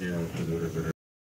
Yeah.